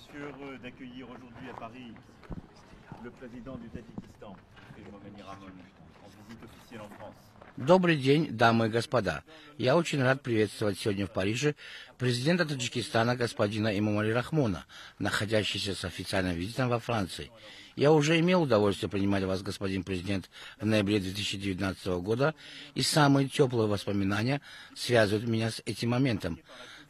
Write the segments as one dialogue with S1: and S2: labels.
S1: Je suis heureux d'accueillir aujourd'hui à Paris le président du Tadjikistan.
S2: Добрый день, дамы и господа. Я очень рад приветствовать сегодня в Париже президента Таджикистана господина Имамали Рахмона, находящегося с официальным визитом во Франции. Я уже имел удовольствие принимать вас, господин президент, в ноябре 2019 года, и самые теплые воспоминания связывают меня с этим моментом.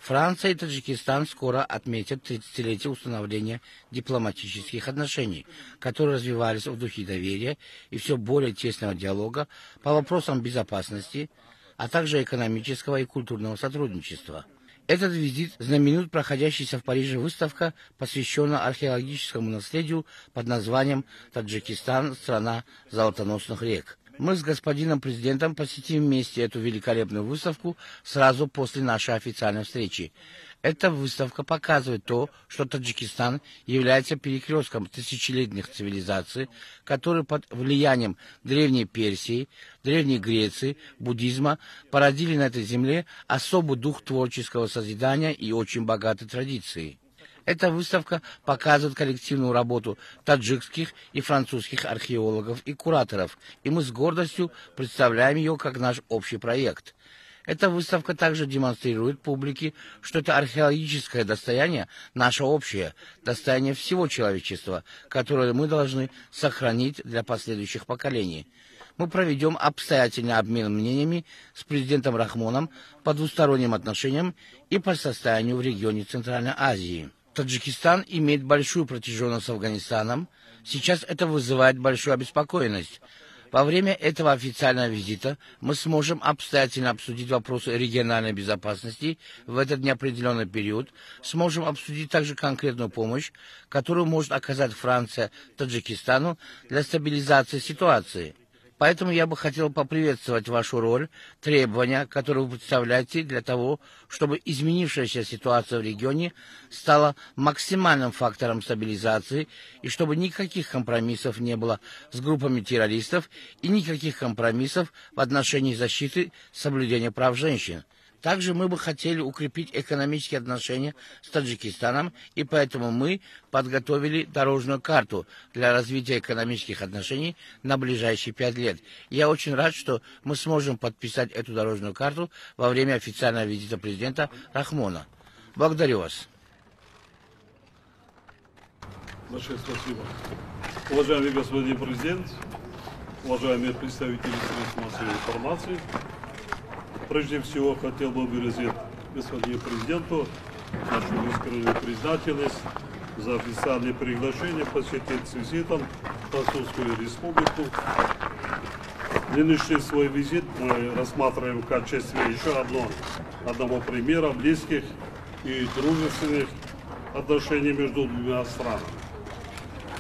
S2: Франция и Таджикистан скоро отметят 30-летие установления дипломатических отношений, которые развивались в духе доверия и все более тесного диалога по вопросам безопасности, а также экономического и культурного сотрудничества. Этот визит знаменит проходящаяся в Париже выставка, посвященная археологическому наследию под названием «Таджикистан. Страна золотоносных рек». Мы с господином президентом посетим вместе эту великолепную выставку сразу после нашей официальной встречи. Эта выставка показывает то, что Таджикистан является перекрестком тысячелетних цивилизаций, которые под влиянием Древней Персии, Древней Греции, буддизма породили на этой земле особый дух творческого созидания и очень богатой традиции. Эта выставка показывает коллективную работу таджикских и французских археологов и кураторов, и мы с гордостью представляем ее как наш общий проект. Эта выставка также демонстрирует публике, что это археологическое достояние, наше общее, достояние всего человечества, которое мы должны сохранить для последующих поколений. Мы проведем обстоятельный обмен мнениями с президентом Рахмоном по двусторонним отношениям и по состоянию в регионе Центральной Азии. Таджикистан имеет большую протяженность с Афганистаном. Сейчас это вызывает большую обеспокоенность. Во время этого официального визита мы сможем обстоятельно обсудить вопросы региональной безопасности в этот неопределенный период, сможем обсудить также конкретную помощь, которую может оказать Франция Таджикистану для стабилизации ситуации. Поэтому я бы хотел поприветствовать вашу роль, требования, которые вы представляете для того, чтобы изменившаяся ситуация в регионе стала максимальным фактором стабилизации и чтобы никаких компромиссов не было с группами террористов и никаких компромиссов в отношении защиты соблюдения прав женщин. Также мы бы хотели укрепить экономические отношения с Таджикистаном, и поэтому мы подготовили дорожную карту для развития экономических отношений на ближайшие пять лет. Я очень рад, что мы сможем подписать эту дорожную карту во время официального визита президента Рахмона. Благодарю вас.
S3: Большое спасибо. Уважаемый господин президент, уважаемые представители средств массовой информации, Прежде всего хотел бы выразить господину президенту нашу искреннюю признательность за официальное приглашение посетить с визитом Французскую республику. Нынешний свой визит мы рассматриваем в качестве еще одно, одного примера близких и дружественных отношений между двумя странами.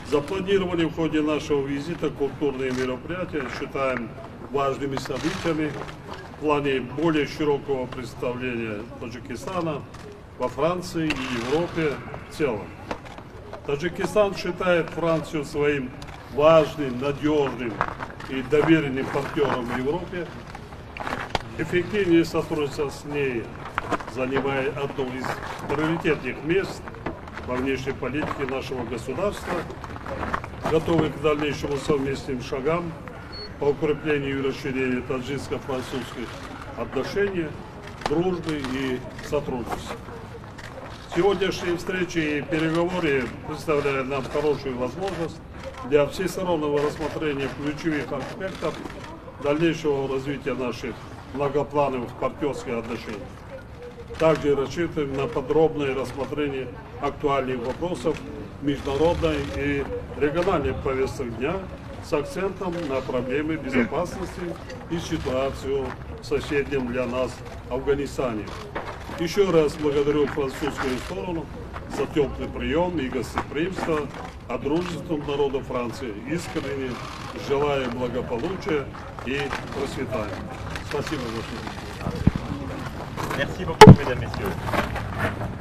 S3: Запланировали в ходе нашего визита культурные мероприятия, считаем важными событиями в плане более широкого представления Таджикистана во Франции и Европе в целом. Таджикистан считает Францию своим важным, надежным и доверенным партнером в Европе. Эффективнее сотрудничество с ней занимает одно из приоритетных мест во внешней политике нашего государства, готовы к дальнейшему совместным шагам по укреплению и расширению таджикско-французских отношений, дружбы и сотрудничества. Сегодняшние встречи и переговоры представляют нам хорошую возможность для всестороннего рассмотрения ключевых аспектов дальнейшего развития наших многоплановых партнерских отношений. Также рассчитываем на подробное рассмотрение актуальных вопросов международной и региональной повесток дня с акцентом на проблемы безопасности и ситуацию в соседнем для нас Афганистане. Еще раз благодарю французскую сторону за теплый прием и гостеприимство, а дружеством народа Франции искренне желаю благополучия и процветания. Спасибо за внимание.
S1: Merci beaucoup, mesdames, messieurs.